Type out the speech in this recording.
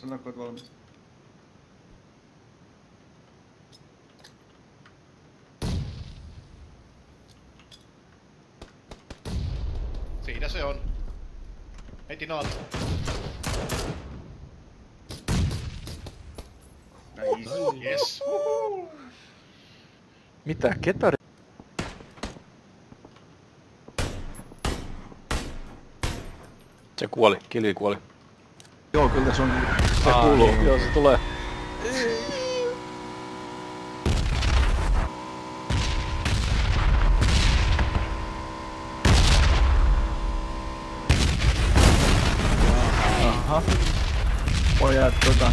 Sano, kun oot valmis. Siinä se on. Heti naat. Nice. Yes. Mitä? Ketä? Se kuoli, kilvi kuoli. Joo, kyllä se on... Se Aa, kuuluu. niin, Joo, se tulee. Aha. Pojat tota...